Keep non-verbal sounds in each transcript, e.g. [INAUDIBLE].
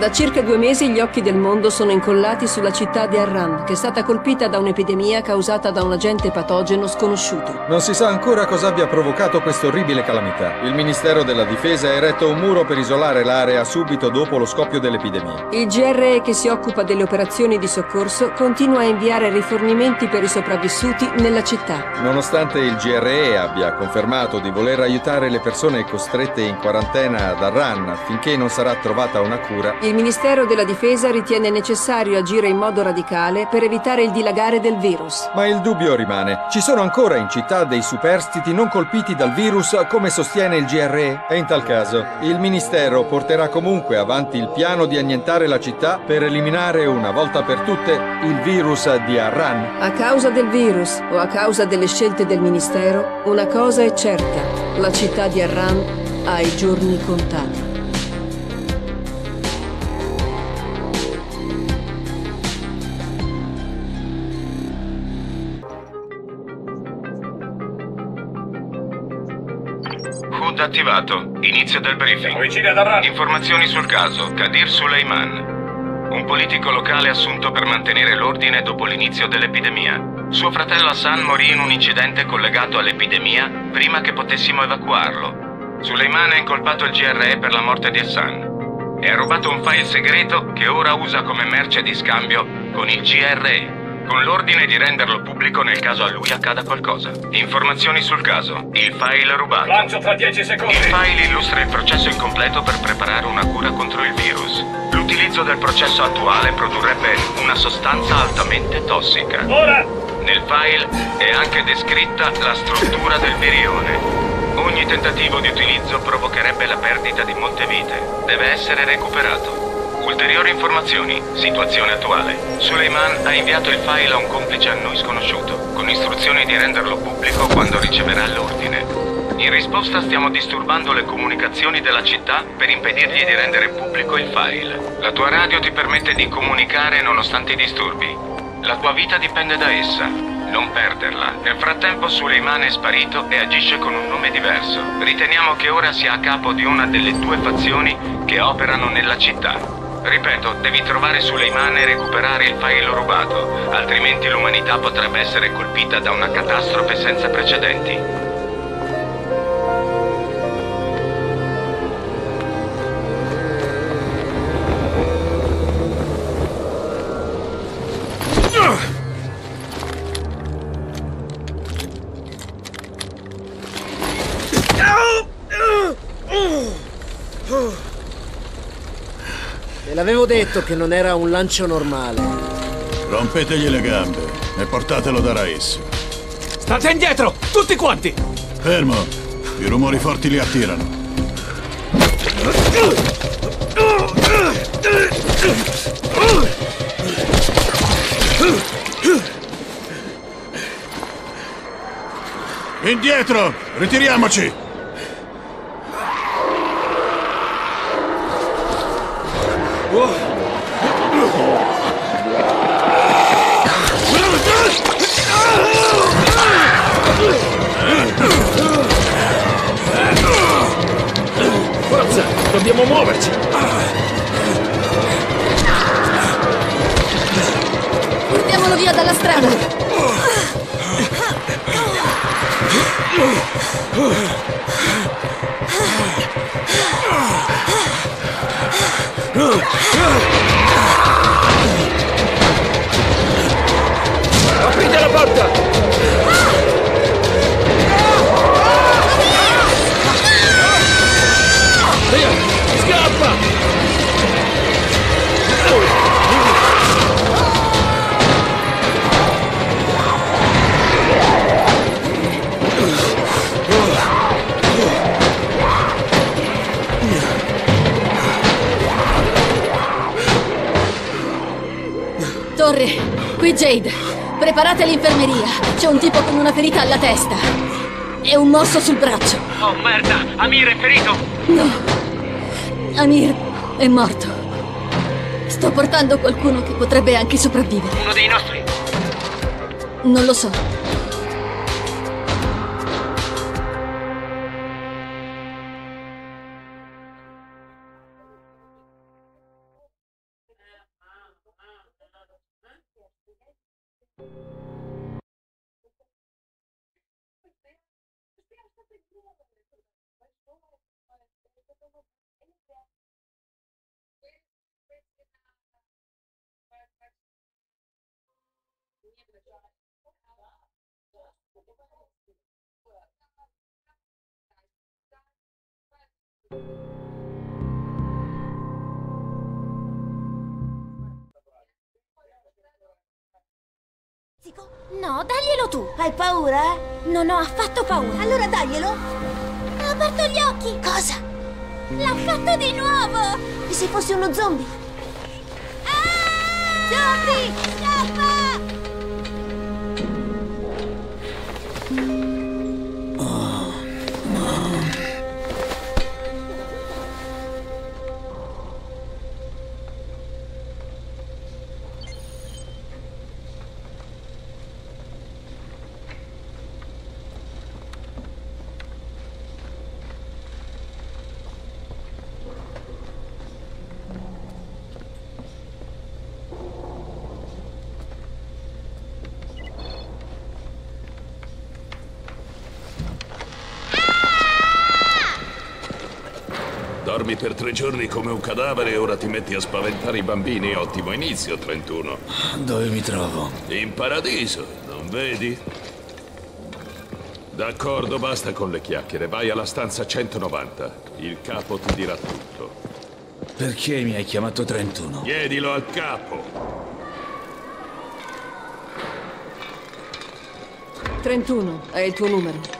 Da circa due mesi gli occhi del mondo sono incollati sulla città di Arran, che è stata colpita da un'epidemia causata da un agente patogeno sconosciuto. Non si sa ancora cosa abbia provocato questa orribile calamità. Il Ministero della Difesa ha eretto un muro per isolare l'area subito dopo lo scoppio dell'epidemia. Il GRE che si occupa delle operazioni di soccorso continua a inviare rifornimenti per i sopravvissuti nella città. Nonostante il GRE abbia confermato di voler aiutare le persone costrette in quarantena ad Arran finché non sarà trovata una cura, il Ministero della Difesa ritiene necessario agire in modo radicale per evitare il dilagare del virus. Ma il dubbio rimane. Ci sono ancora in città dei superstiti non colpiti dal virus come sostiene il GRE? E in tal caso, il Ministero porterà comunque avanti il piano di annientare la città per eliminare una volta per tutte il virus di Arran. A causa del virus o a causa delle scelte del Ministero, una cosa è certa. La città di Arran ha i giorni contati. HUD attivato. Inizio del briefing. Informazioni sul caso. Kadir Suleiman. Un politico locale assunto per mantenere l'ordine dopo l'inizio dell'epidemia. Suo fratello Hassan morì in un incidente collegato all'epidemia prima che potessimo evacuarlo. Suleiman ha incolpato il GRE per la morte di Hassan e ha rubato un file segreto che ora usa come merce di scambio con il GRE con l'ordine di renderlo pubblico nel caso a lui accada qualcosa. Informazioni sul caso. Il file rubato. Lancio tra 10 secondi. Il file illustra il processo incompleto per preparare una cura contro il virus. L'utilizzo del processo attuale produrrebbe una sostanza altamente tossica. Ora! Nel file è anche descritta la struttura del virione. Ogni tentativo di utilizzo provocherebbe la perdita di molte vite. Deve essere recuperato. Ulteriori informazioni. Situazione attuale. Suleiman ha inviato il file a un complice a noi sconosciuto, con istruzioni di renderlo pubblico quando riceverà l'ordine. In risposta stiamo disturbando le comunicazioni della città per impedirgli di rendere pubblico il file. La tua radio ti permette di comunicare nonostante i disturbi. La tua vita dipende da essa. Non perderla. Nel frattempo Suleiman è sparito e agisce con un nome diverso. Riteniamo che ora sia a capo di una delle due fazioni che operano nella città. Ripeto, devi trovare Suleiman e recuperare il file rubato, altrimenti l'umanità potrebbe essere colpita da una catastrofe senza precedenti. Te l'avevo detto che non era un lancio normale. Rompetegli le gambe e portatelo da Rais. State indietro! Tutti quanti! Fermo! I rumori forti li attirano. Indietro! Ritiriamoci! Forza! Dobbiamo muoverci! Portiamolo via dalla strada! Aprite la porta! Jade. Preparate l'infermeria. C'è un tipo con una ferita alla testa. E un morso sul braccio. Oh merda! Amir è ferito! No. Amir è morto. Sto portando qualcuno che potrebbe anche sopravvivere. Uno dei nostri! Non lo so. No, daglielo tu! Hai paura? Non ho affatto paura! Allora daglielo! Ha aperto gli occhi! Cosa? L'ha fatto di nuovo! E se fosse uno zombie? Ah! Zombie! Scappa! Dormi per tre giorni come un cadavere e ora ti metti a spaventare i bambini. Ottimo inizio, 31. Dove mi trovo? In paradiso, non vedi? D'accordo, basta con le chiacchiere. Vai alla stanza 190. Il capo ti dirà tutto. Perché mi hai chiamato 31? Chiedilo al capo. 31 è il tuo numero.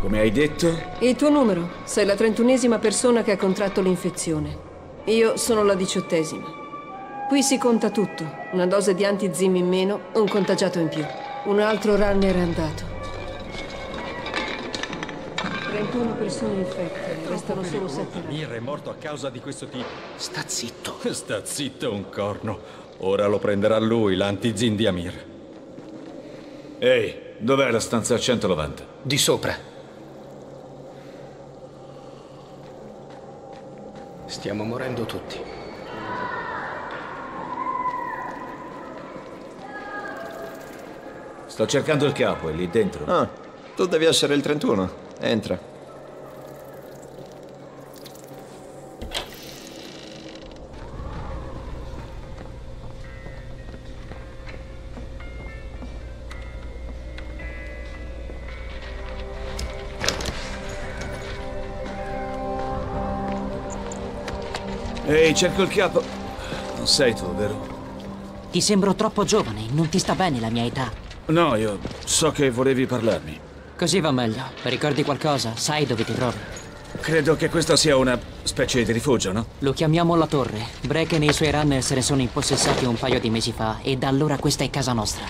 Come hai detto? Il tuo numero. Sei la trentunesima persona che ha contratto l'infezione. Io sono la diciottesima. Qui si conta tutto. Una dose di anti-zim in meno, un contagiato in più. Un altro runner è andato. 31 persone infette, ne restano solo 7 Mir è morto a causa di questo tipo. Sta zitto. [LAUGHS] Sta zitto un corno. Ora lo prenderà lui, l'antizin di Amir. Ehi, dov'è la stanza 190? Di sopra. Stiamo morendo tutti. Sto cercando il capo, è lì dentro. Ah, tu devi essere il 31. Entra. Cerco il capo. Non sei tu, vero? Ti sembro troppo giovane, non ti sta bene la mia età. No, io so che volevi parlarmi. Così va meglio. Ricordi qualcosa? Sai dove ti trovi? Credo che questa sia una specie di rifugio, no? Lo chiamiamo la torre. Bracken e i suoi runner se ne sono impossessati un paio di mesi fa e da allora questa è casa nostra.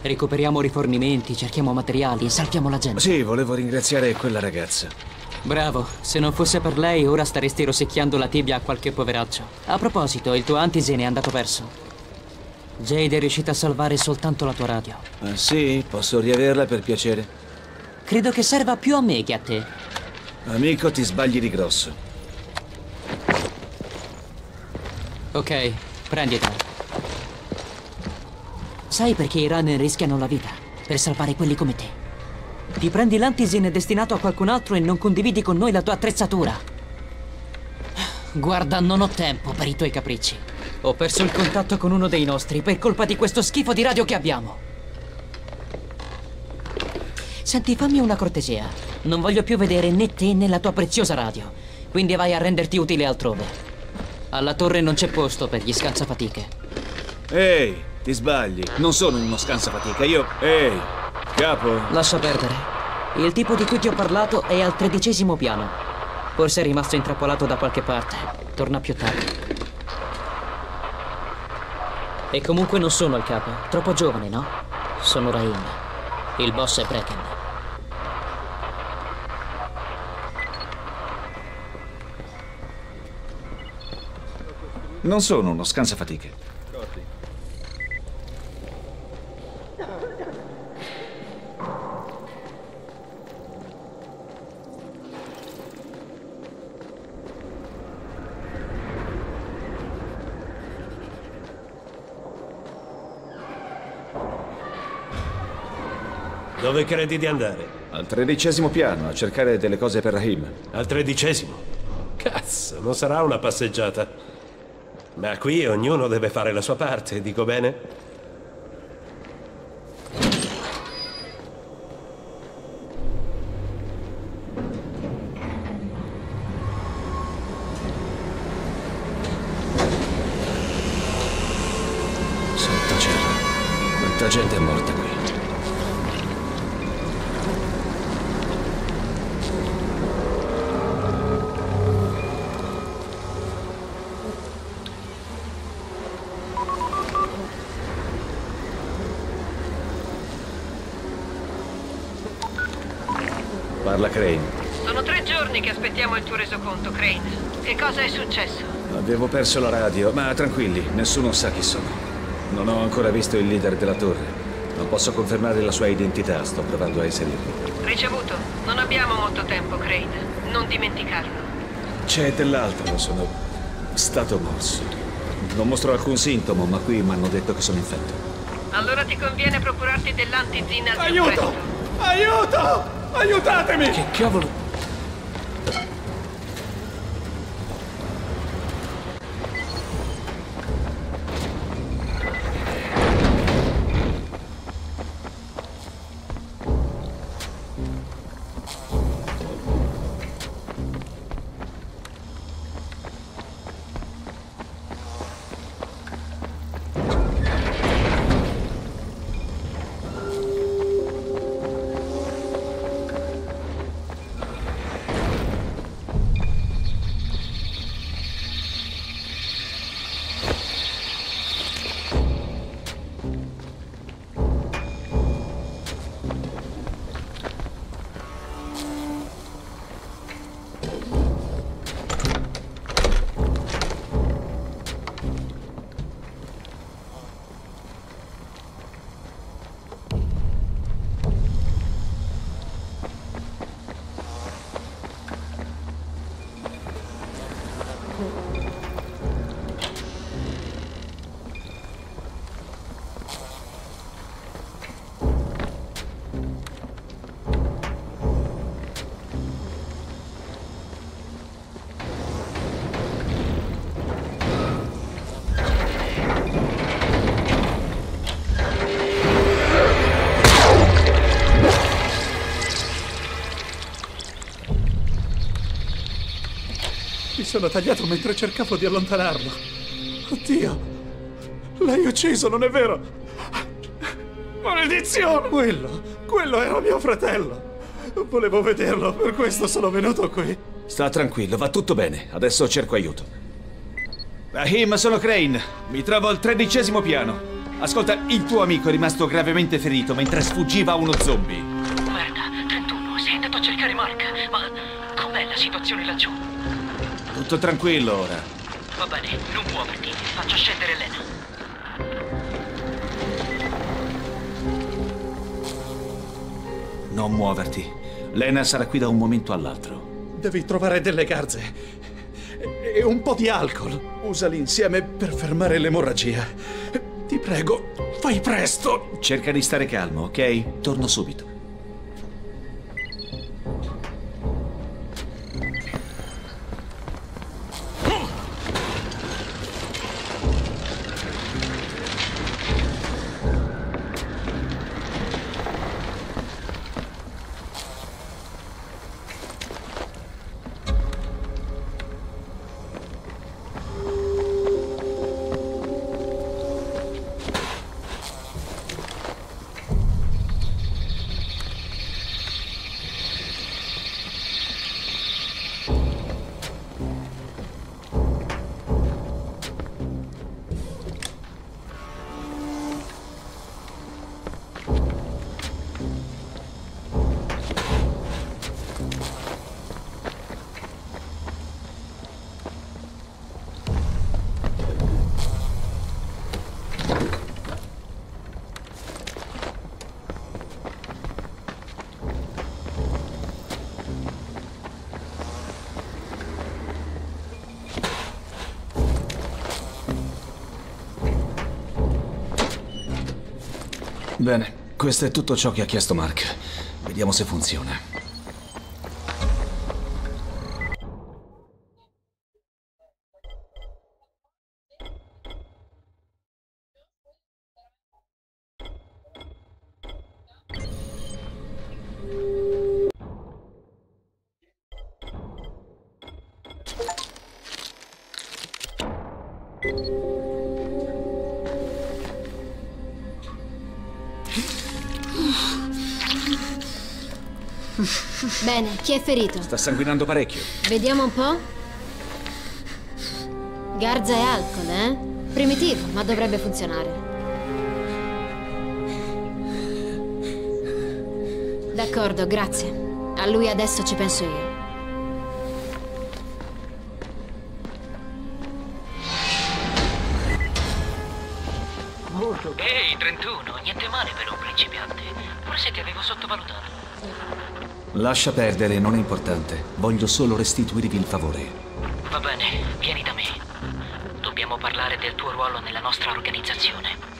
Recuperiamo rifornimenti, cerchiamo materiali e salviamo la gente. Sì, volevo ringraziare quella ragazza. Bravo, se non fosse per lei ora staresti rosicchiando la tibia a qualche poveraccio. A proposito, il tuo antisene è andato perso. Jade è riuscita a salvare soltanto la tua radio. Ah, sì? Posso riaverla per piacere? Credo che serva più a me che a te. Amico, ti sbagli di grosso. Ok, prenditela. Sai perché i runner rischiano la vita? Per salvare quelli come te. Ti prendi l'antisin destinato a qualcun altro e non condividi con noi la tua attrezzatura. Guarda, non ho tempo per i tuoi capricci. Ho perso il contatto con uno dei nostri per colpa di questo schifo di radio che abbiamo. Senti, fammi una cortesia. Non voglio più vedere né te né la tua preziosa radio. Quindi vai a renderti utile altrove. Alla torre non c'è posto per gli scansafatiche. Ehi, ti sbagli. Non sono uno scansafatica, io... Ehi, capo. Lascia perdere. Il tipo di cui ti ho parlato è al tredicesimo piano. Forse è rimasto intrappolato da qualche parte. Torna più tardi. E comunque non sono il capo. Troppo giovane, no? Sono Raim. Il boss è Bracken. Non sono uno scansafatiche. Dove credi di andare? Al tredicesimo piano, a cercare delle cose per Rahim. Al tredicesimo? Cazzo, non sarà una passeggiata. Ma qui ognuno deve fare la sua parte, dico bene? È successo? Avevo perso la radio, ma tranquilli, nessuno sa chi sono. Non ho ancora visto il leader della torre. Non posso confermare la sua identità, sto provando a inserirlo. Ricevuto. Non abbiamo molto tempo, Crane. Non dimenticarlo. C'è dell'altro, sono stato morso. Non mostro alcun sintomo, ma qui mi hanno detto che sono infetto. Allora ti conviene procurarti dell'antizin al più Aiuto! Aiuto! Aiutatemi! Che cavolo? Sono tagliato mentre cercavo di allontanarlo. Oddio! L'hai ucciso, non è vero? Maledizione! Quello, quello era mio fratello. Volevo vederlo, per questo sono venuto qui. Sta tranquillo, va tutto bene. Adesso cerco aiuto. Rahim, sono Crane. Mi trovo al tredicesimo piano. Ascolta, il tuo amico è rimasto gravemente ferito mentre sfuggiva a uno zombie. Merda, 31, sei andato a cercare Mark. Ma com'è la situazione laggiù? Tutto tranquillo ora. Va bene, non muoverti. Faccio scendere Lena. Non muoverti. Lena sarà qui da un momento all'altro. Devi trovare delle garze e- e un po' di alcol. Usali insieme per fermare l'emorragia. Ti prego, fai presto! Cerca di stare calmo, ok? Torno subito. Questo è tutto ciò che ha chiesto Mark. Vediamo se funziona. Bene, chi è ferito? Sta sanguinando parecchio. Vediamo un po'. Garza e alcol, eh? Primitivo, ma dovrebbe funzionare. D'accordo, grazie. A lui adesso ci penso io. Lascia perdere, non è importante. Voglio solo restituirvi il favore. Va bene, vieni da me. Dobbiamo parlare del tuo ruolo nella nostra organizzazione.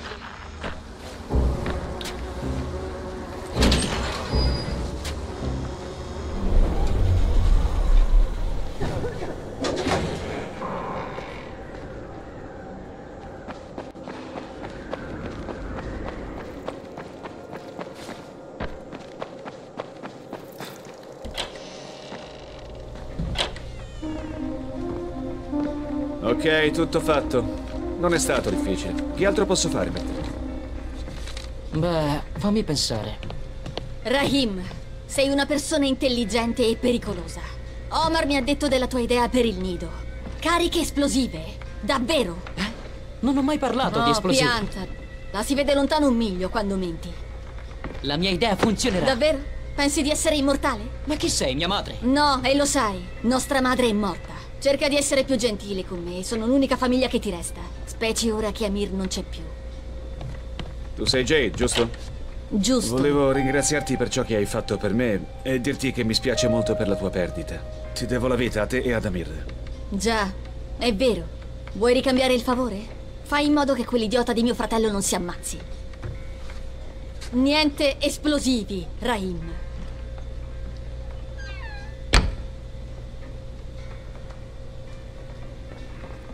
Tutto fatto. Non è stato difficile. Che altro posso fare per te? Beh, fammi pensare. Rahim, sei una persona intelligente e pericolosa. Omar mi ha detto della tua idea per il nido. Cariche esplosive. Davvero? Non ho mai parlato no, di esplosivi. pianta. La si vede lontano un miglio quando menti. La mia idea funzionerà. Davvero? Pensi di essere immortale? Ma chi sei, mia madre? No, e lo sai. Nostra madre è morta. Cerca di essere più gentile con me. Sono l'unica famiglia che ti resta. Specie ora che Amir non c'è più. Tu sei Jade, giusto? Giusto. Volevo ringraziarti per ciò che hai fatto per me e dirti che mi spiace molto per la tua perdita. Ti devo la vita a te e ad Amir. Già, è vero. Vuoi ricambiare il favore? Fai in modo che quell'idiota di mio fratello non si ammazzi. Niente esplosivi, Rahim.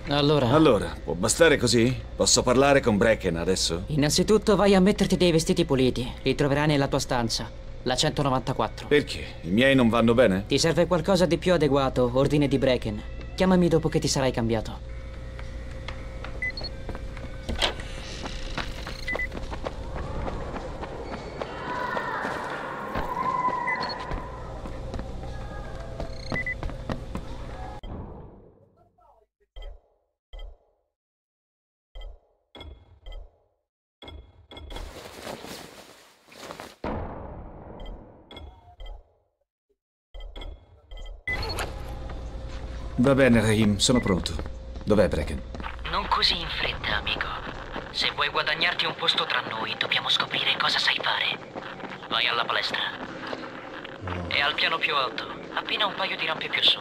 Allora, Allora, può bastare così? Posso parlare con Brecken adesso? innanzitutto vai a metterti dei vestiti puliti. Li troverai nella tua stanza, la 194. Perché? I miei non vanno bene? Ti serve qualcosa di più adeguato, ordine di Bracken. Chiamami dopo che ti sarai cambiato. Va bene, Rahim, sono pronto. Dov'è Brecken? Non così in fretta, amico. Se vuoi guadagnarti un posto tra noi, dobbiamo scoprire cosa sai fare. Vai alla palestra. È al piano più alto, appena un paio di rampe più su.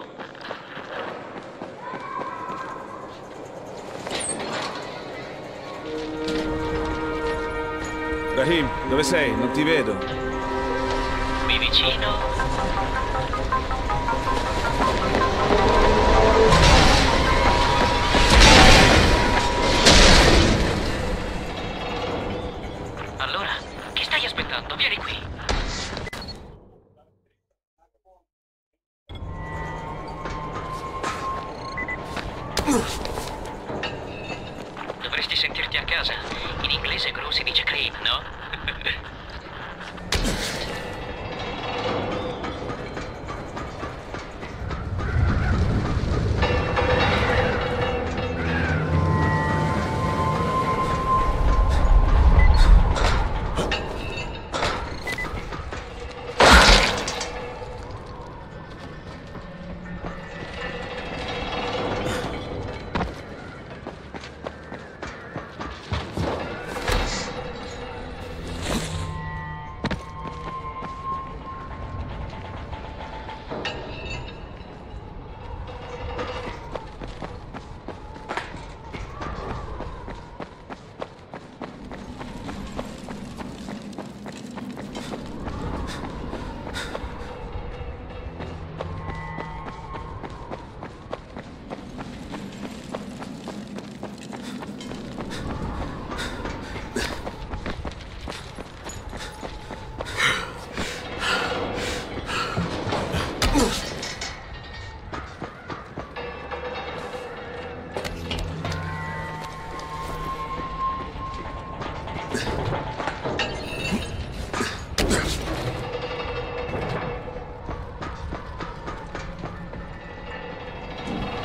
Rahim, dove sei? Non ti vedo. Qui vicino. Vieni qui.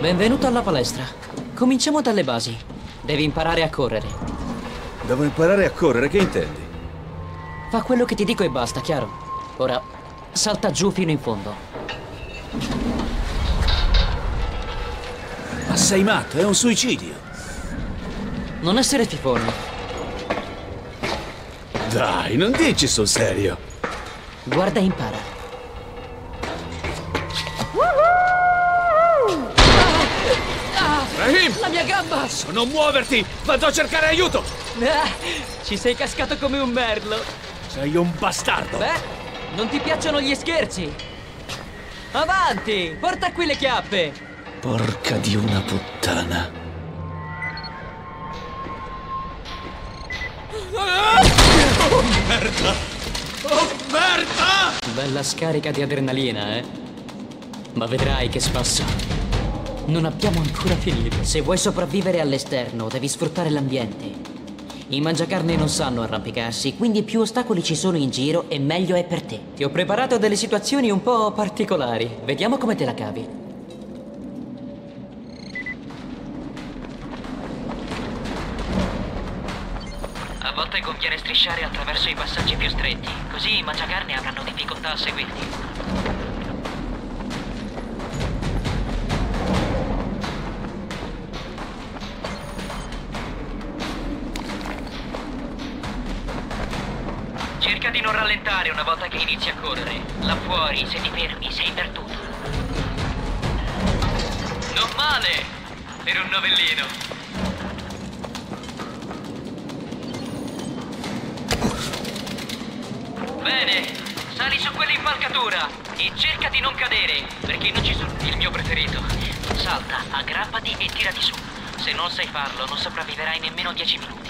Benvenuto alla palestra. Cominciamo dalle basi. Devi imparare a correre. Devo imparare a correre, che intendi? Fa quello che ti dico e basta, chiaro? Ora, salta giù fino in fondo. Ma sei matto, è un suicidio. Non essere fifone. Dai, non dici sul serio. Guarda e impara. Non muoverti! Vado a cercare aiuto! Ah, ci sei cascato come un merlo. Sei un bastardo! Beh, non ti piacciono gli scherzi? Avanti! Porta qui le chiappe! Porca di una puttana. Oh, merda! Oh, merda! Bella scarica di adrenalina, eh? Ma vedrai che spasso. Non abbiamo ancora finito. Se vuoi sopravvivere all'esterno, devi sfruttare l'ambiente. I mangiacarne non sanno arrampicarsi, quindi più ostacoli ci sono in giro e meglio è per te. Ti ho preparato delle situazioni un po' particolari. Vediamo come te la cavi. A volte conviene strisciare attraverso i passaggi più stretti, così i mangiacarne avranno difficoltà a seguirti. Cerca di non rallentare una volta che inizi a correre. Là fuori, se ti fermi, sei perduto. Non male! Per un novellino. Bene, sali su quell'impalcatura e cerca di non cadere, perché non ci sono il mio preferito. Salta, aggrappati e tirati su. Se non sai farlo, non sopravviverai nemmeno 10 minuti.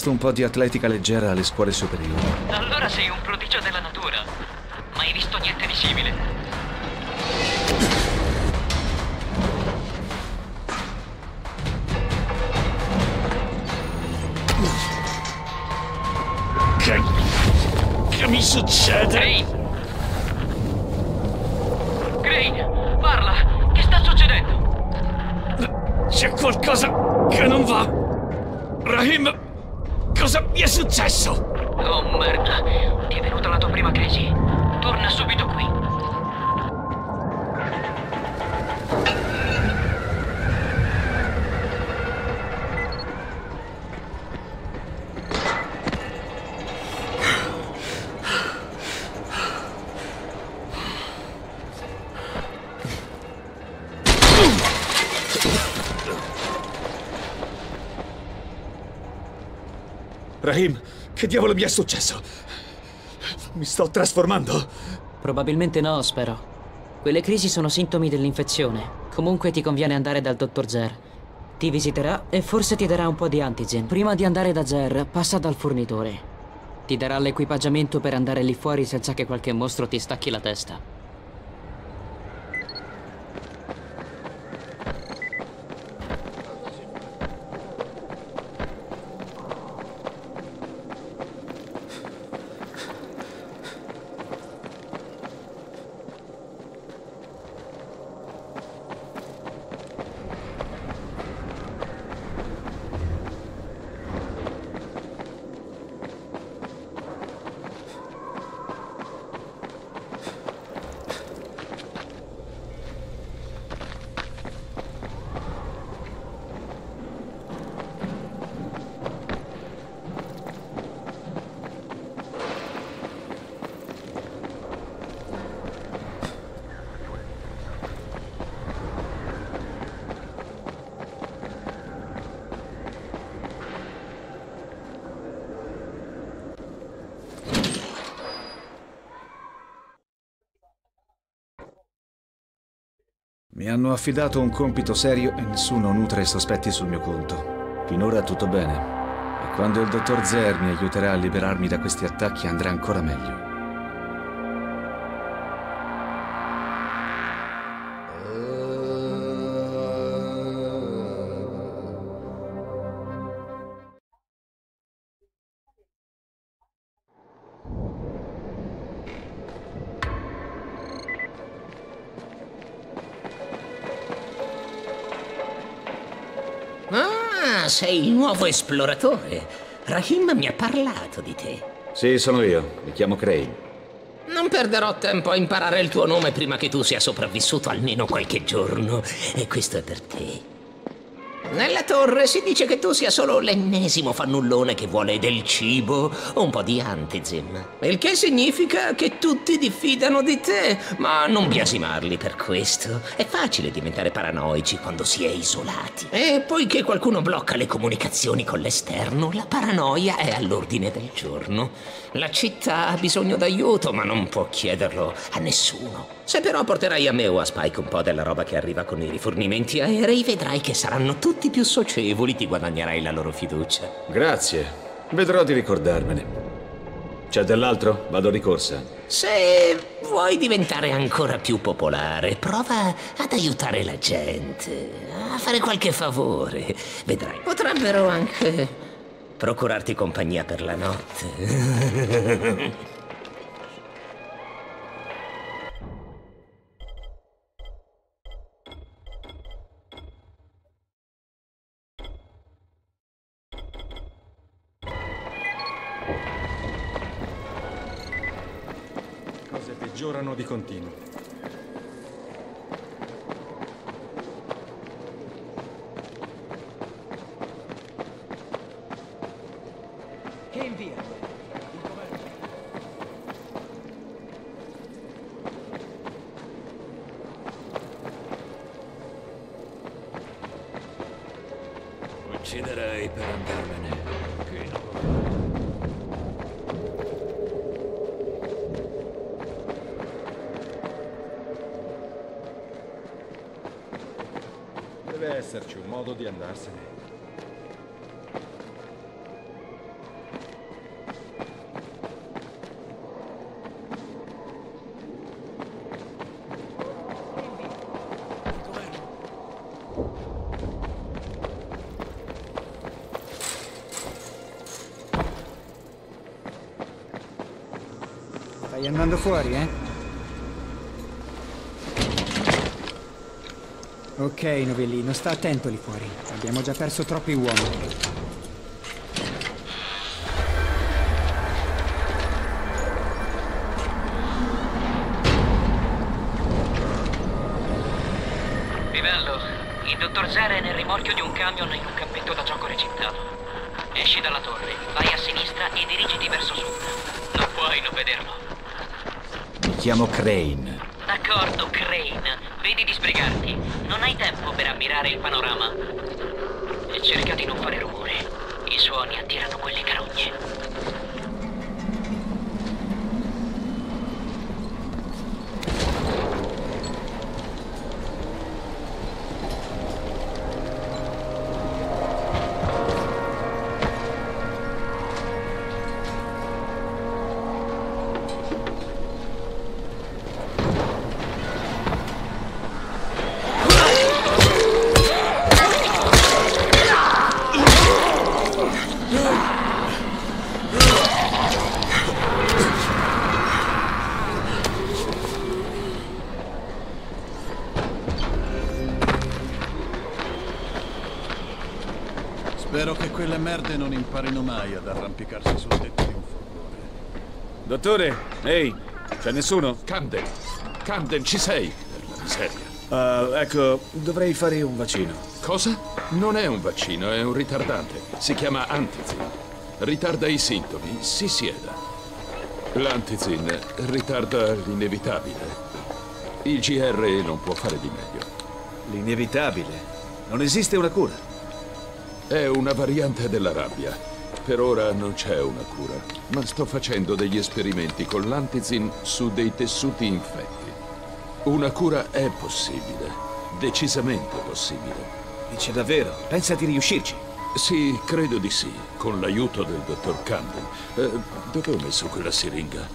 No, giusto un po' di atletica leggera alle scuole superiori. Allora sei un prodigio della natura. Rahim, che diavolo mi è successo? Mi sto trasformando? Probabilmente no, spero. Quelle crisi sono sintomi dell'infezione. Comunque ti conviene andare dal dottor Zer. Ti visiterà e forse ti darà un po' di antigen. Prima di andare da Zer, passa dal fornitore. Ti darà l'equipaggiamento per andare lì fuori senza che qualche mostro ti stacchi la testa. Mi hanno affidato un compito serio e nessuno nutre sospetti sul mio conto. Finora tutto bene. E quando il dottor Zer mi aiuterà a liberarmi da questi attacchi andrà ancora meglio. Ah, sei il nuovo esploratore. Rahim mi ha parlato di te. Sì, sono io. Mi chiamo Crane. Non perderò tempo a imparare il tuo nome prima che tu sia sopravvissuto almeno qualche giorno. E questo è per te. Nella torre si dice che tu sia solo l'ennesimo fannullone che vuole del cibo o un po' di antizim. Il che significa che tutti diffidano di te, ma non biasimarli per questo. È facile diventare paranoici quando si è isolati. E poiché qualcuno blocca le comunicazioni con l'esterno, la paranoia è all'ordine del giorno. La città ha bisogno d'aiuto, ma non può chiederlo a nessuno. Se però porterai a me o a Spike un po' della roba che arriva con i rifornimenti aerei, vedrai che saranno tutti più socievoli, ti guadagnerai la loro fiducia. Grazie. Vedrò di ricordarmene. C'è dell'altro? Vado di corsa. Se vuoi diventare ancora più popolare, prova ad aiutare la gente, a fare qualche favore. Vedrai, potrebbero anche procurarti compagnia per la notte. [LAUGHS] peggiorano di continuo. Che invia? Stai andando fuori, eh? Ok, Novellino, sta attento lì fuori. Abbiamo già perso troppi uomini. Dottore, ehi, c'è nessuno? Camden, Camden, ci sei? Per la miseria. Uh, ecco, dovrei fare un vaccino. Cosa? Non è un vaccino, è un ritardante. Si chiama Antizin. Ritarda i sintomi, si sieda. L'Antizin ritarda l'inevitabile. Il GR non può fare di meglio. L'inevitabile. Non esiste una cura. È una variante della rabbia. Per ora non c'è una cura, ma sto facendo degli esperimenti con l'Antizin su dei tessuti infetti. Una cura è possibile. decisamente possibile. Dice davvero? Pensa di riuscirci? Sì, credo di sì, con l'aiuto del dottor Camden. Eh, dove ho messo quella siringa?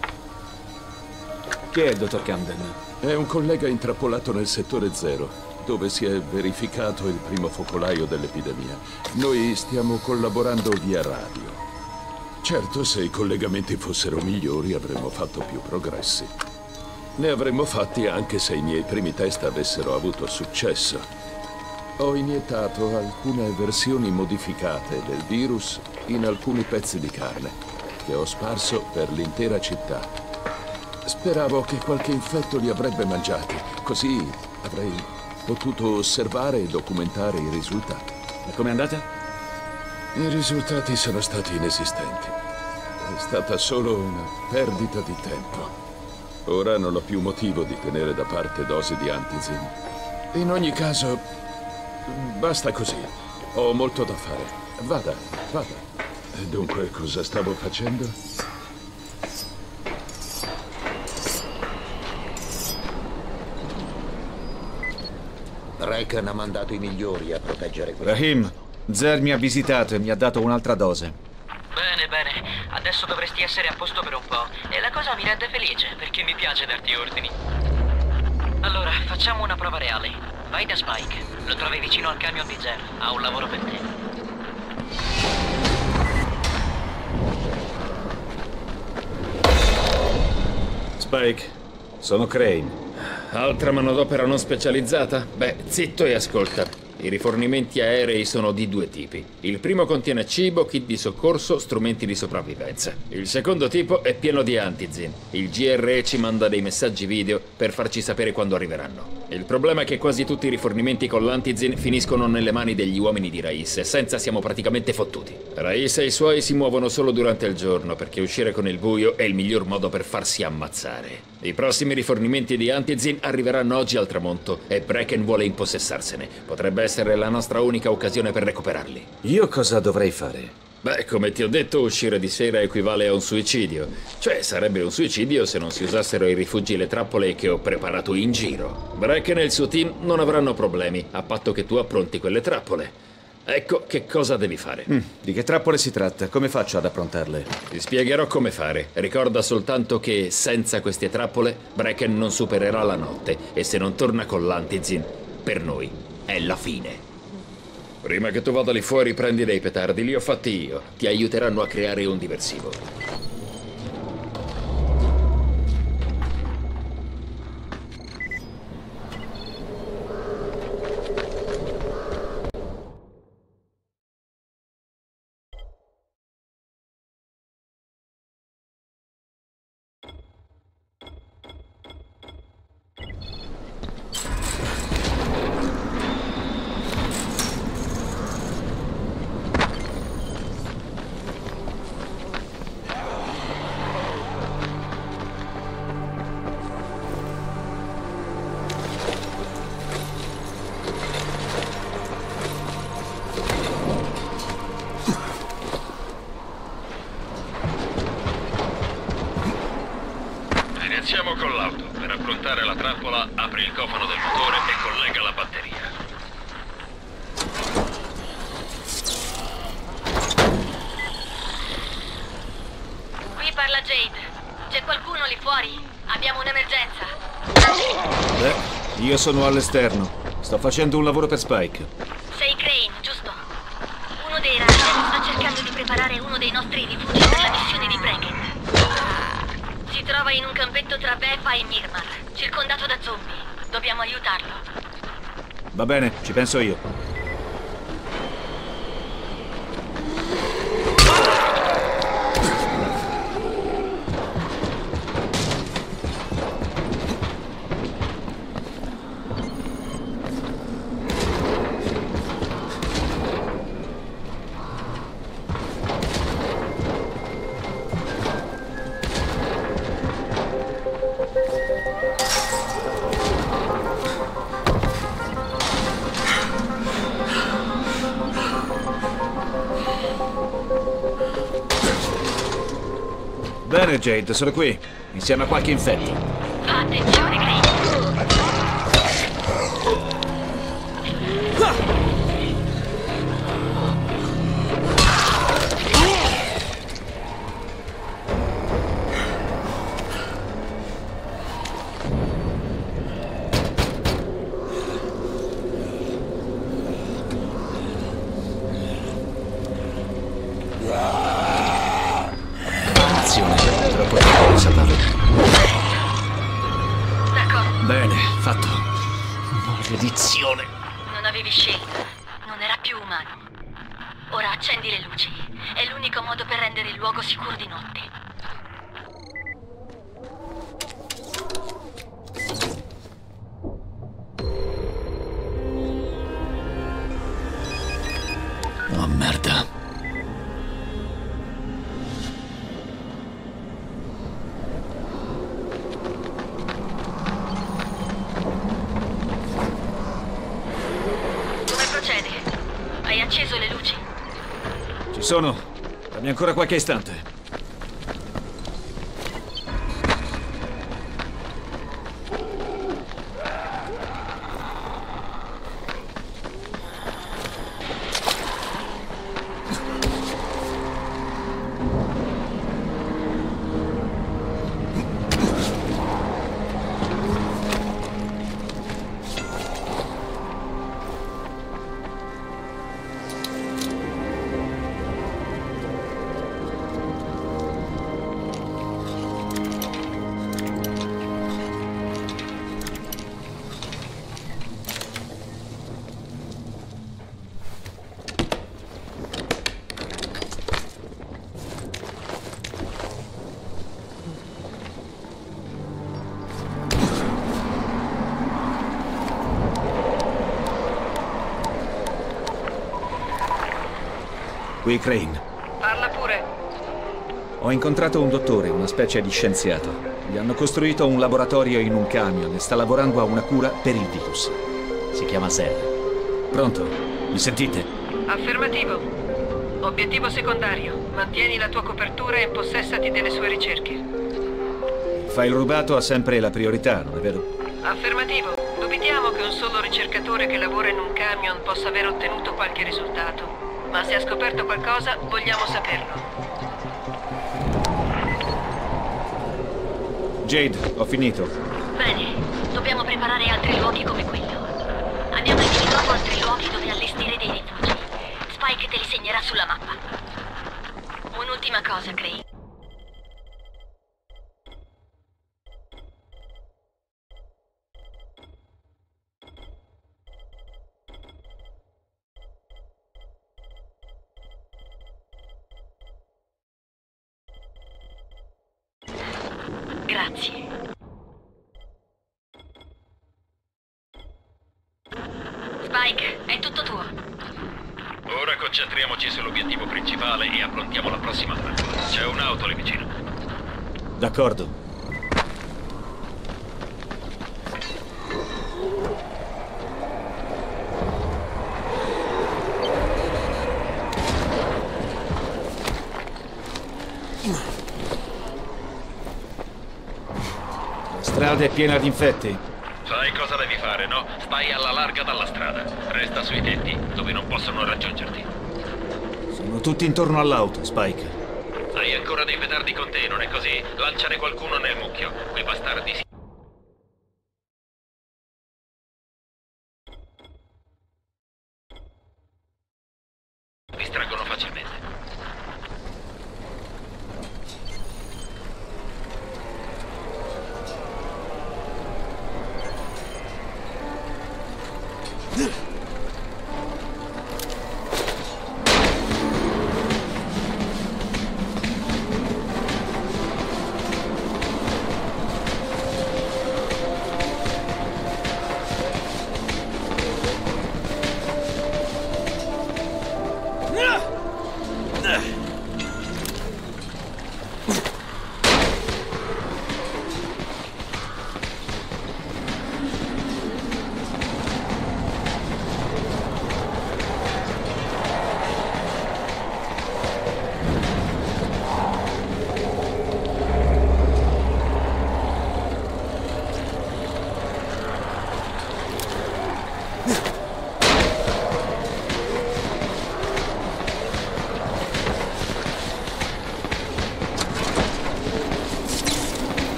Chi è il dottor Camden? È un collega intrappolato nel settore zero, dove si è verificato il primo focolaio dell'epidemia. Noi stiamo collaborando via radio. Certo, se i collegamenti fossero migliori avremmo fatto più progressi. Ne avremmo fatti anche se i miei primi test avessero avuto successo. Ho iniettato alcune versioni modificate del virus in alcuni pezzi di carne che ho sparso per l'intera città. Speravo che qualche infetto li avrebbe mangiati, così avrei potuto osservare e documentare i risultati. E com'è andata? I risultati sono stati inesistenti. È stata solo una perdita di tempo. Ora non ho più motivo di tenere da parte dosi di antizin. In ogni caso, basta così. Ho molto da fare. Vada, vada. E Dunque, cosa stavo facendo? Reckon ha mandato i migliori a proteggere questo. Rahim, Zer mi ha visitato e mi ha dato un'altra dose. Bene, bene. Adesso dovresti essere a posto per un po'. E la cosa mi rende felice, perché mi piace darti ordini. Allora, facciamo una prova reale. Vai da Spike. Lo trovi vicino al camion di Zer. Ha un lavoro per te. Spike, sono Crane. Altra manodopera non specializzata? Beh, zitto e ascolta. I rifornimenti aerei sono di due tipi. Il primo contiene cibo, kit di soccorso, strumenti di sopravvivenza. Il secondo tipo è pieno di antizin. Il GRE ci manda dei messaggi video per farci sapere quando arriveranno. Il problema è che quasi tutti i rifornimenti con l'antizin finiscono nelle mani degli uomini di Rais senza siamo praticamente fottuti. Rais e i suoi si muovono solo durante il giorno perché uscire con il buio è il miglior modo per farsi ammazzare. I prossimi rifornimenti di antizin arriveranno oggi al tramonto e Brecken vuole impossessarsene. Potrebbe essere la nostra unica occasione per recuperarli. Io cosa dovrei fare? Beh, come ti ho detto, uscire di sera equivale a un suicidio. Cioè, sarebbe un suicidio se non si usassero i rifugi e le trappole che ho preparato in giro. Brecken e il suo team non avranno problemi, a patto che tu appronti quelle trappole. Ecco che cosa devi fare. Mm, di che trappole si tratta? Come faccio ad approntarle? Ti spiegherò come fare. Ricorda soltanto che senza queste trappole Brecken non supererà la notte e se non torna con l'antizin, per noi è la fine. Prima che tu vada lì fuori prendi dei petardi, li ho fatti io. Ti aiuteranno a creare un diversivo. Sono all'esterno. Sto facendo un lavoro per Spike. Sei Crane, giusto? Uno dei Ranger sta cercando di preparare uno dei nostri rifugi per la missione di Bracken. Si trova in un campetto tra Beffa e Mirmar, circondato da zombie. Dobbiamo aiutarlo. Va bene, ci penso io. Jade, sono qui. Insieme a qualche infetto. Pakistante. Qui Crane. Parla pure. Ho incontrato un dottore, una specie di scienziato. Gli hanno costruito un laboratorio in un camion e sta lavorando a una cura per il virus. Si chiama Zer. Pronto? Mi sentite? Affermativo. Obiettivo secondario. Mantieni la tua copertura e impossessati delle sue ricerche. Il file rubato ha sempre la priorità, non è vero? Affermativo. Dubitiamo che un solo ricercatore che lavora in un camion possa aver ottenuto qualche risultato. Ma se ha scoperto qualcosa, vogliamo saperlo. Jade, ho finito. Bene, dobbiamo preparare altri luoghi come quello. Abbiamo individuato altri luoghi dove allestire dei rifugi. Spike te li segnerà sulla mappa. Un'ultima cosa, Cray. Piena di infetti. Sai cosa devi fare, no? Stai alla larga dalla strada. Resta sui tetti, dove non possono raggiungerti. Sono tutti intorno all'auto, Spike. Hai ancora dei petardi con te, non è così? Lanciare qualcuno nel mucchio. Quei bastardi si...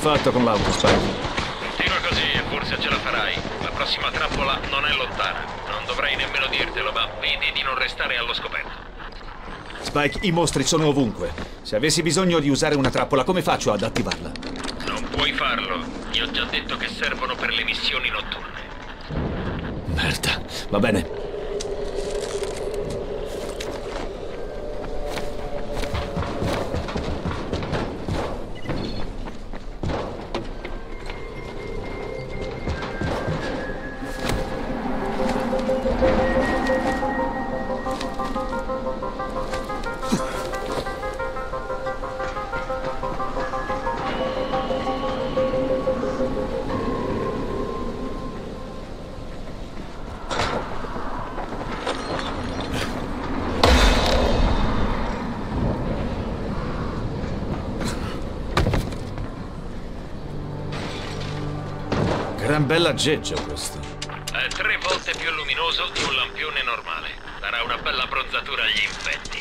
fatto con l'auto, Spike. Continua così e forse ce la farai. La prossima trappola non è lontana. Non dovrei nemmeno dirtelo, ma vedi di non restare allo scoperto. Spike, i mostri sono ovunque. Se avessi bisogno di usare una trappola, come faccio ad attivarla? Non puoi farlo. Ti ho già detto che servono per le missioni notturne. Merda. Va bene. Gran bella aggeggio questo. È tre volte più luminoso di un lampione normale. Darà una bella bronzatura agli infetti.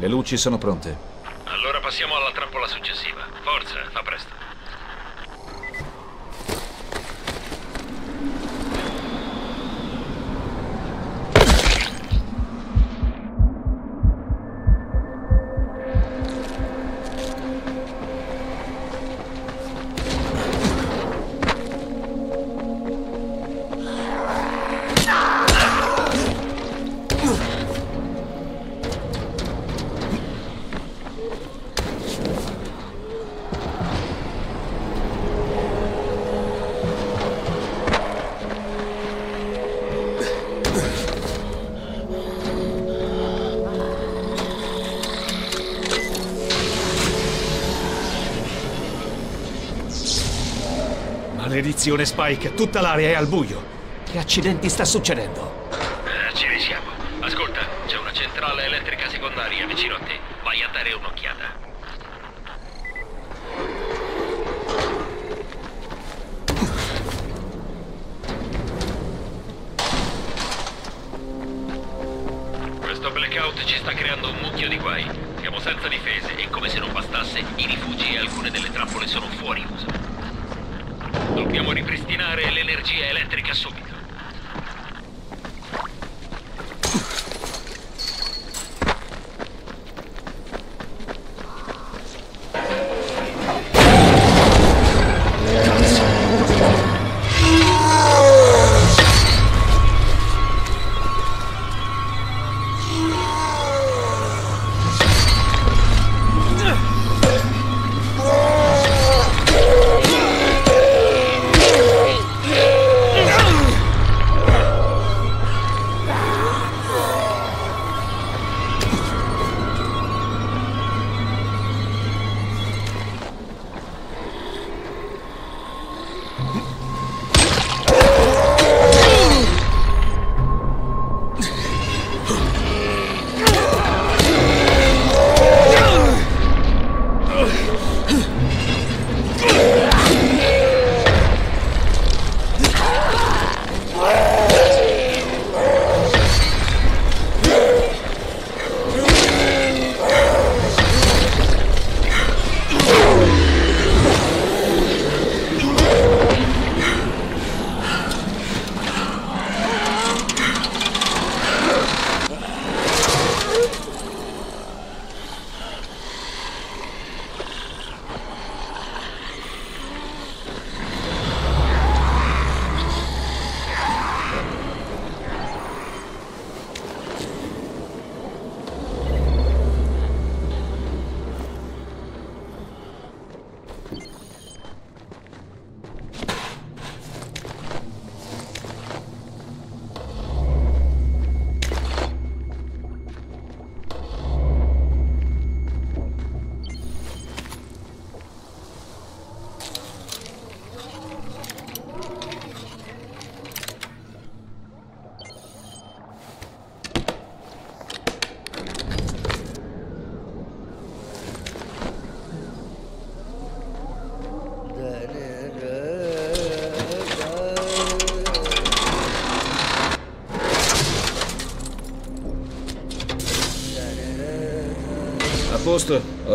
Le luci sono pronte. Allora passiamo alla trappola successiva. Maledizione Spike, tutta l'area è al buio. Che accidenti sta succedendo? Ci risiamo. Ascolta, c'è una centrale elettrica secondaria vicino a te. Vai a dare un'occhiata. Questo blackout ci sta creando un mucchio di guai. Siamo senza difese e come se non bastasse, i rifugi e alcune delle trappole sono fuori uso. Dobbiamo ripristinare l'energia elettrica subito.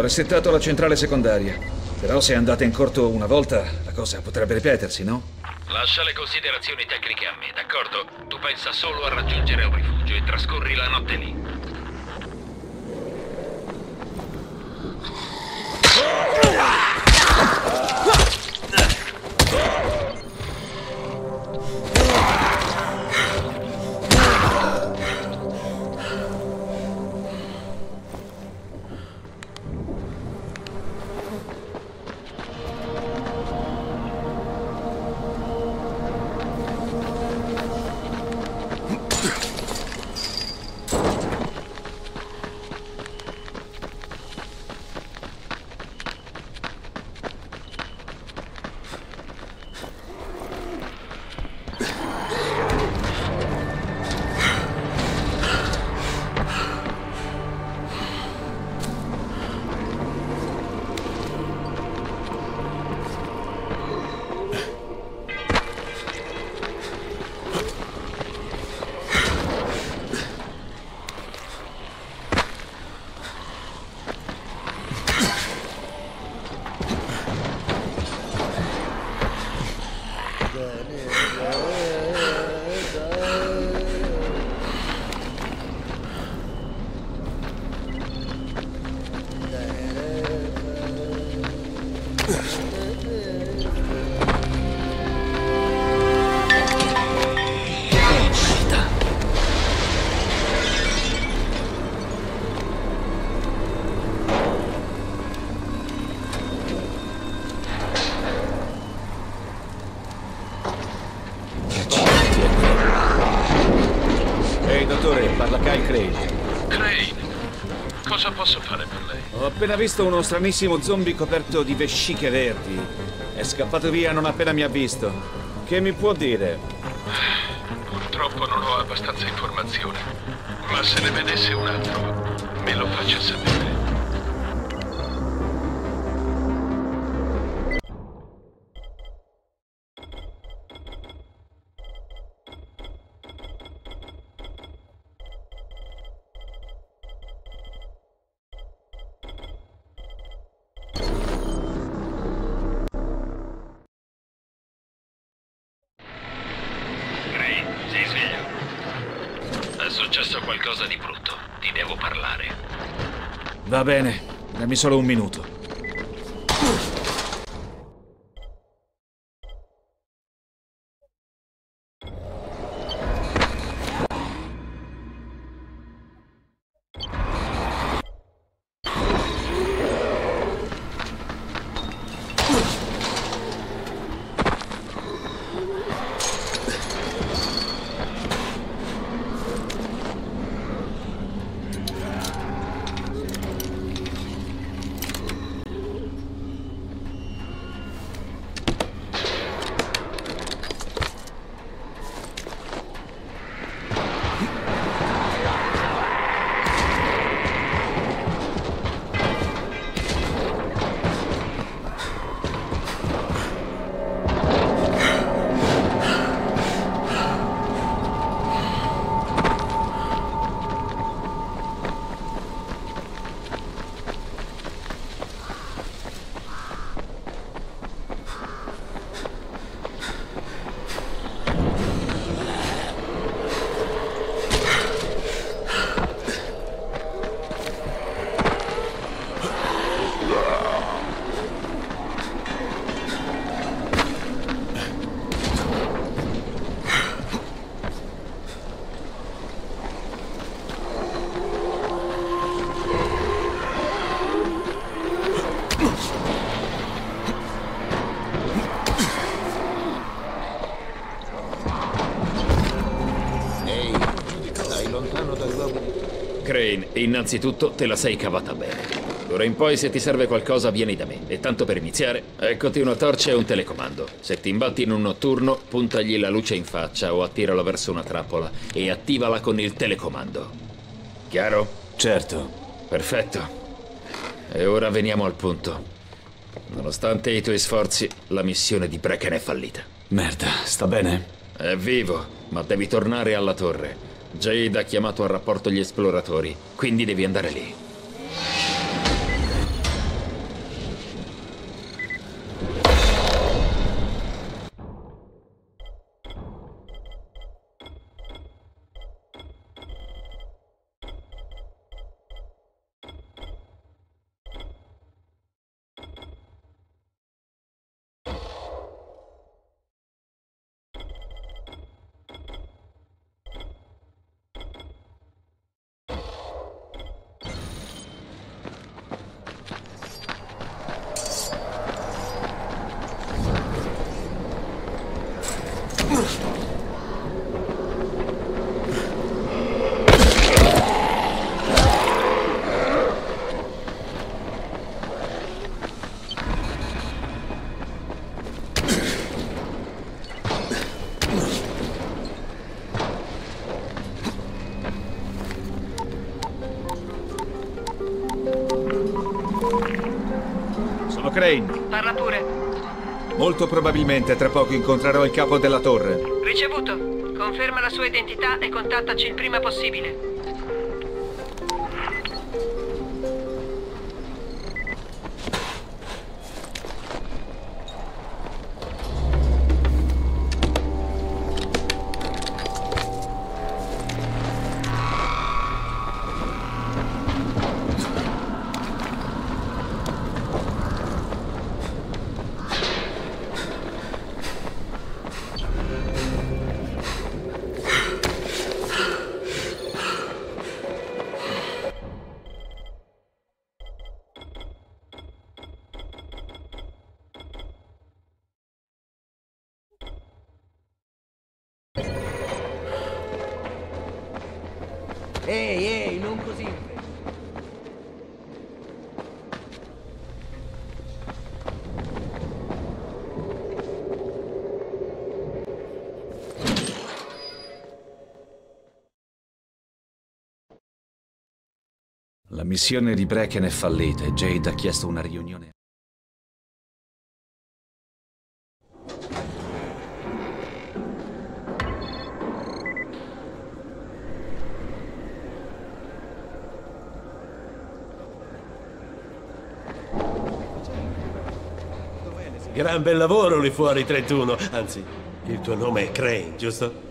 Resettato la centrale secondaria. Però se andate in corto una volta, la cosa potrebbe ripetersi, no? Lascia le considerazioni tecniche a me, d'accordo? Tu pensa solo a raggiungere un rifugio e trascorri la notte lì. Appena visto uno stranissimo zombie coperto di vesciche verdi. È scappato via non appena mi ha visto. Che mi può dire? Purtroppo non ho abbastanza informazioni, ma se ne vedesse un altro, me lo faccia sapere. Solo un minuto. Innanzitutto te la sei cavata bene. D'ora in poi se ti serve qualcosa vieni da me. E tanto per iniziare, eccoti una torcia e un telecomando. Se ti imbatti in un notturno, puntagli la luce in faccia o attiralo verso una trappola e attivala con il telecomando. Chiaro? Certo. Perfetto. E ora veniamo al punto. Nonostante i tuoi sforzi, la missione di Brecken è fallita. Merda, sta bene? È vivo, ma devi tornare alla torre. Jade ha chiamato al rapporto gli esploratori, quindi devi andare lì. Molto probabilmente tra poco incontrerò il capo della torre. Ricevuto. Conferma la sua identità e contattaci il prima possibile. La missione di Brecken è fallita e Jade ha chiesto una riunione. Gran bel lavoro lì fuori, 31. Anzi, il tuo nome è Crane, giusto?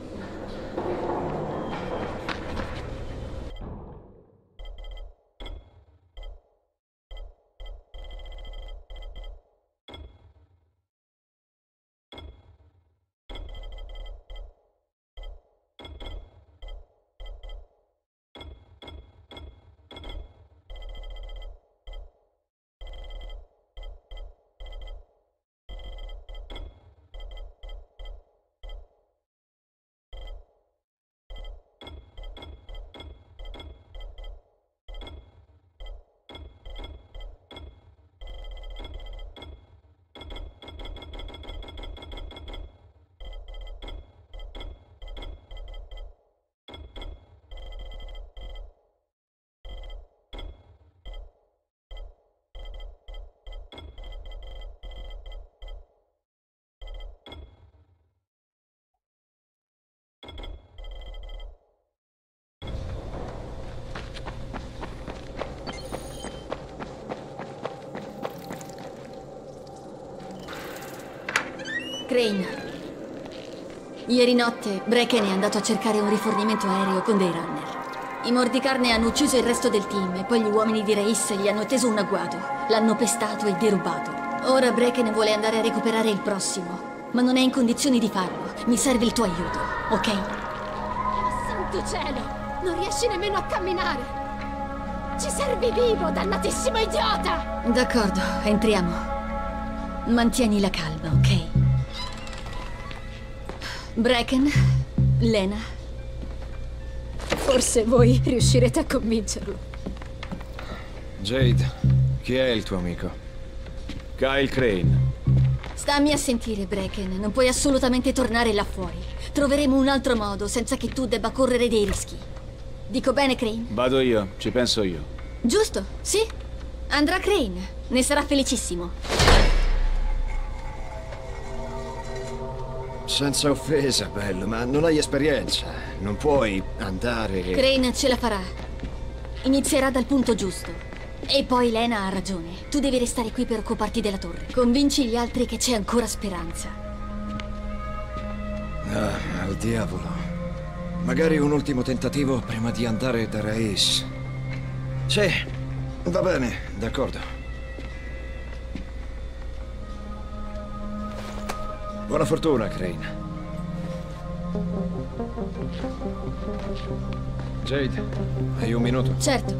Crane. Ieri notte Brecken è andato a cercare un rifornimento aereo con dei runner. I mordicarne hanno ucciso il resto del team e poi gli uomini di Reis gli hanno teso un agguato. L'hanno pestato e derubato. Ora Brecken vuole andare a recuperare il prossimo, ma non è in condizioni di farlo. Mi serve il tuo aiuto, ok? Santo cielo! Non riesci nemmeno a camminare! Ci servi vivo, dannatissimo idiota! D'accordo, entriamo. Mantieni la calma, ok? Brecken, Lena. Forse voi riuscirete a convincerlo. Jade, chi è il tuo amico? Kyle Crane. Stammi a sentire, Brecken. Non puoi assolutamente tornare là fuori. Troveremo un altro modo senza che tu debba correre dei rischi. Dico bene, Crane? Vado io, ci penso io. Giusto, sì. Andrà Crane. Ne sarà felicissimo. Senza offesa, bello, ma non hai esperienza. Non puoi andare... Crane ce la farà. Inizierà dal punto giusto. E poi Lena ha ragione. Tu devi restare qui per occuparti della torre. Convinci gli altri che c'è ancora speranza. Ah, al diavolo. Magari un ultimo tentativo prima di andare da Raiz. Sì, va bene, d'accordo. Buona fortuna, Crane. Jade, hai un minuto? Certo.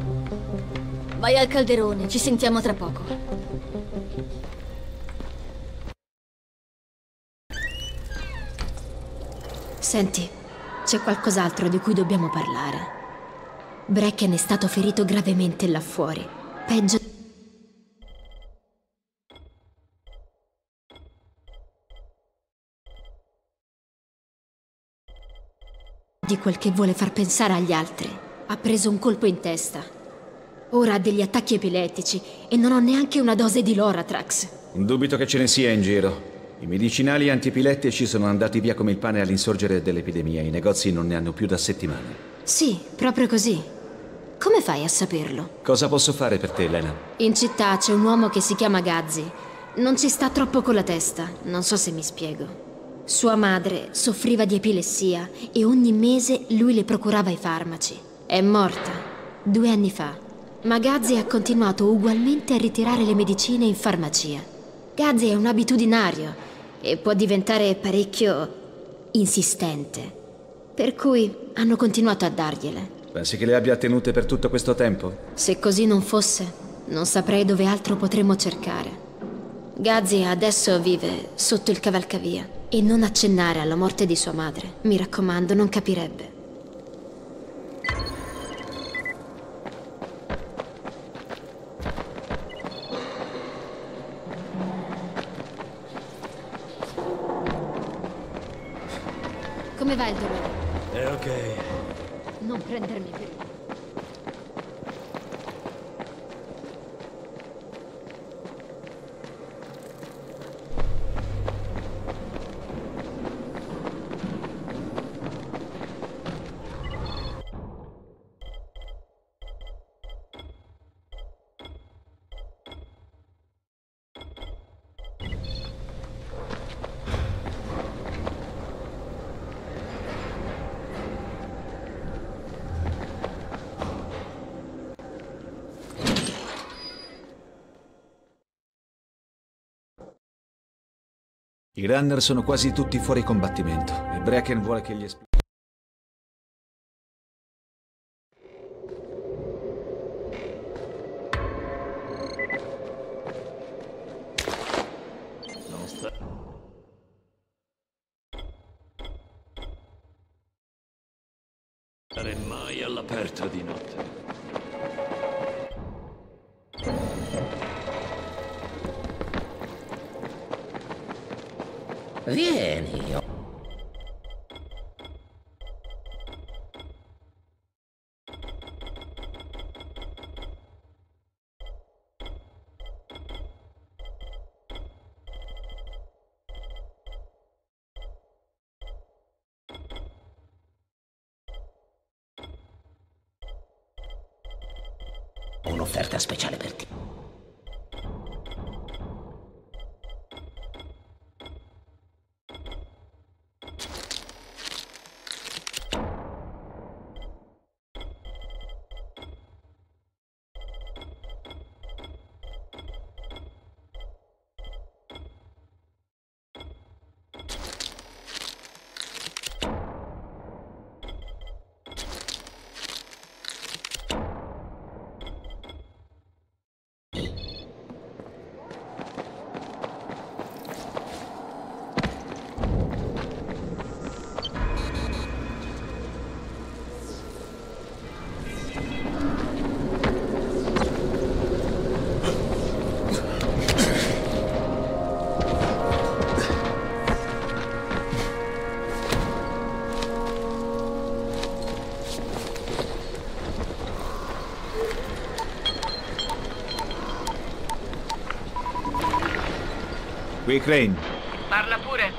Vai al calderone, ci sentiamo tra poco. Senti, c'è qualcos'altro di cui dobbiamo parlare. Brecken è stato ferito gravemente là fuori. Peggio... di quel che vuole far pensare agli altri. Ha preso un colpo in testa. Ora ha degli attacchi epilettici e non ho neanche una dose di Loratrax. Dubito che ce ne sia in giro. I medicinali antiepilettici sono andati via come il pane all'insorgere dell'epidemia. I negozi non ne hanno più da settimane. Sì, proprio così. Come fai a saperlo? Cosa posso fare per te, Lena? In città c'è un uomo che si chiama Gazzi. Non ci sta troppo con la testa, non so se mi spiego. Sua madre soffriva di epilessia e ogni mese lui le procurava i farmaci. È morta due anni fa. Ma Gazzi ha continuato ugualmente a ritirare le medicine in farmacia. Gazzi è un abitudinario e può diventare parecchio insistente. Per cui hanno continuato a dargliele. Pensi che le abbia tenute per tutto questo tempo? Se così non fosse, non saprei dove altro potremmo cercare. Gazzi adesso vive sotto il cavalcavia e non accennare alla morte di sua madre. Mi raccomando, non capirebbe. Come va il dolore? È ok. Non prendermi per I runner sono quasi tutti fuori combattimento e Bracken vuole che gli esplodi. Mai all'aperto di notte. Vieni. Ho Qui Crane. Parla pure.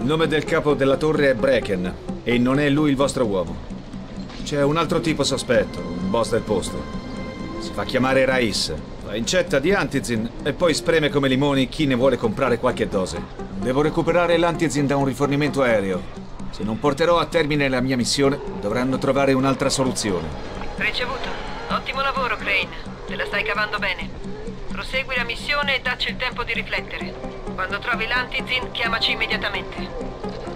Il nome del capo della torre è Bracken e non è lui il vostro uomo. C'è un altro tipo sospetto, un boss del posto. Si fa chiamare Rais. Fa incetta di Antizin e poi spreme come limoni chi ne vuole comprare qualche dose. Devo recuperare l'Antizin da un rifornimento aereo. Se non porterò a termine la mia missione, dovranno trovare un'altra soluzione. Ricevuto. Ottimo lavoro, Crane. Te la stai cavando bene. Prosegui la missione e dacci il tempo di riflettere. Quando trovi l'Antizin, chiamaci immediatamente.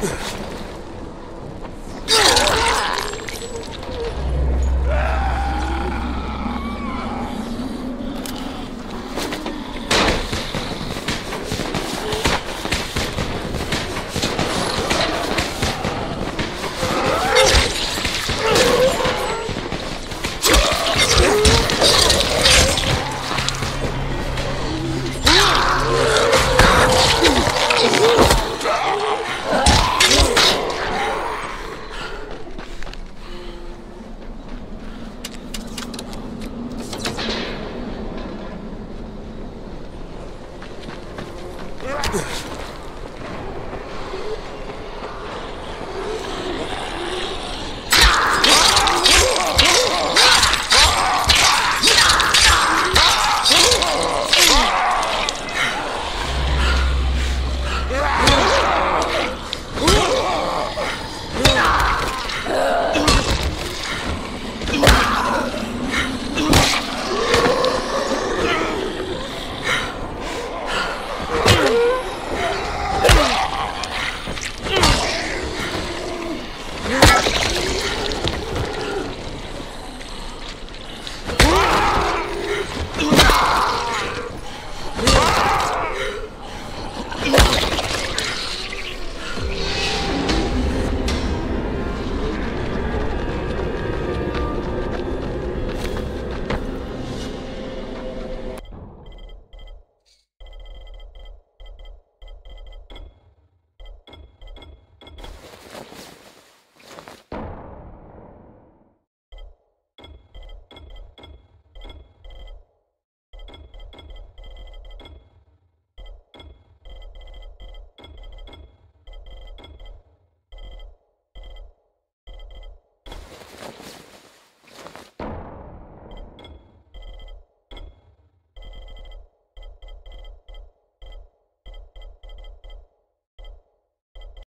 Ugh. [LAUGHS]